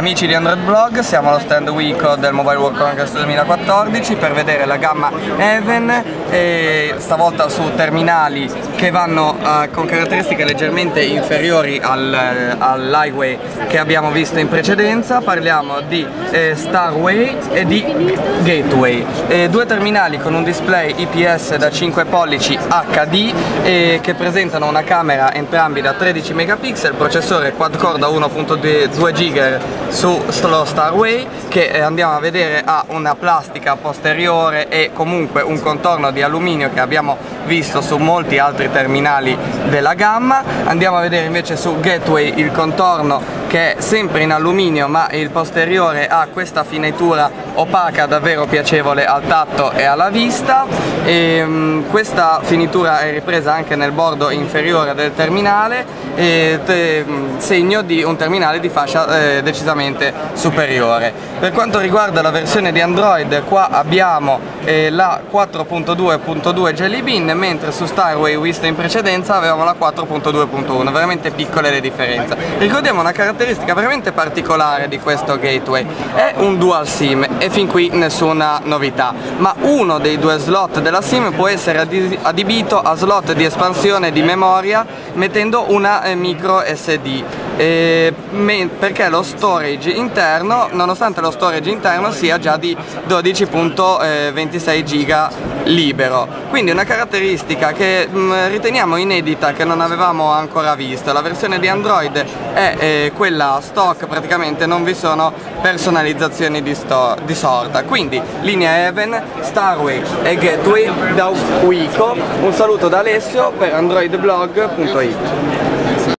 Amici di Android Blog, siamo allo stand Wico del Mobile World Congress 2014 per vedere la gamma Even e stavolta su terminali che vanno uh, con caratteristiche leggermente inferiori al, all'highway che abbiamo visto in precedenza. Parliamo di eh, Starway e di Gateway. Eh, due terminali con un display IPS da 5 pollici HD eh, che presentano una camera entrambi da 13 megapixel, processore quad core da 1.2 GHz su Slow Starway che eh, andiamo a vedere ha una plastica posteriore e comunque un contorno di alluminio che abbiamo visto su molti altri terminali della gamma. Andiamo a vedere invece su Gateway il contorno che è sempre in alluminio ma il posteriore ha questa finitura opaca davvero piacevole al tatto e alla vista. E, um, questa finitura è ripresa anche nel bordo inferiore del terminale e, te, mm, segno di un terminale di fascia eh, decisamente superiore. Per quanto riguarda la versione di Android qua abbiamo eh, la 4.2.2 Jelly Bean mentre su Starway vista in precedenza avevamo la 4.2.1 veramente piccole le differenze ricordiamo una caratteristica veramente particolare di questo gateway è un dual sim e fin qui nessuna novità. Ma uno dei due slot della sim può essere adibito a slot di espansione di memoria mettendo una eh, micro SD eh, perché lo storage interno, nonostante lo storage interno sia già di 12.26 giga libero. Quindi una caratteristica che mh, mm, riteniamo inedita, che non avevamo ancora visto. La versione di Android è eh, quella stock, praticamente non vi sono personalizzazioni di, di sorta. Quindi linea Even, Starway e Gateway da Wico. Un saluto da Alessio per androidblog.it.